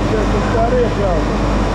Pode ser que